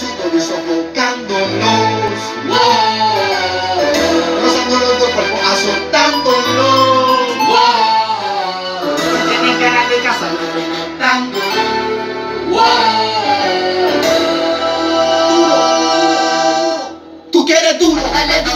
sudor y sofocándonos. Wow. Rozándonos de cuerpo, azotándonos. Wow. Tienen ganas de casarlo, reventando. Duro. Tú quieres duro. Dale duro